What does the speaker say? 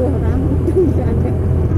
orang nggak ada.